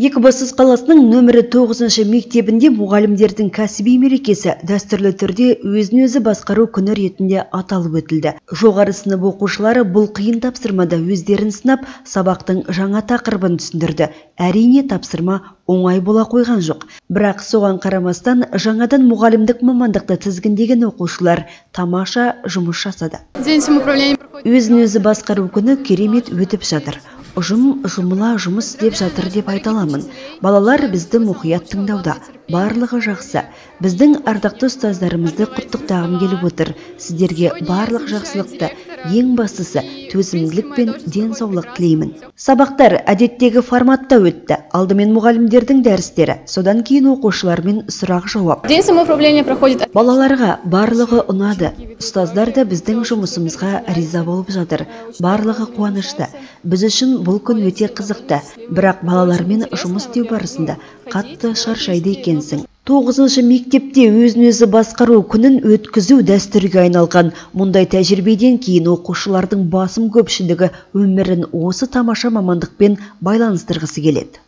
Екібастұз қаласының нөмірі 9 мектебінде мұғалімдердің кәсіби мерекесі дәстүрлі түрде өзін өзі басқару күні ретінде аталып өтілді. Жоғары сынып оқушылары бұл қиын тапсырмада өздерін сынап, сабақтың жаңа тақырыбын түсіндірді. Әрине тапсырма оңай бола қойған жоқ. Бірақ соған қарамастан жаңадан мұғалімдік мамандықты тізгіндеген оқушылар тамаша жұмыс жасады. Өзін өзі басқару күні керемет өтіп жатыр ұжым жұмыла жұмыс істеп жатыр деп айта аламын. Балалар бізді мұқият тыңдауда. Барлығы жақсы. Біздің ардақты ұстаздарымызды құттықтағым келіп отыр. Сіздерге барлық жақсылықты ең бастысы төзімділік пен денсаулық тілеймін. Сабақтар әдеттегі форматта өтті. Алдымен мұғалімдердің дәрістері содан кейін оқушылармен сұрақ жауап. Проходит. Балаларға барлығы ұнады. Ұстаздар да біздің жұмысымызға риза болып жатыр. Барлығы қуанышты. Біз үшін бұл күн өте қызықты. Бірақ балалармен жұмыс істеу барысында қатты шаршайды екенсің. Тоғызыншы мектепте өзін өзі басқару күнін өткізу дәстүрге айналған. Мұндай тәжірибеден кейін оқушылардың басым көпшілігі өмірін осы тамаша мамандықпен байланыстырғысы келеді.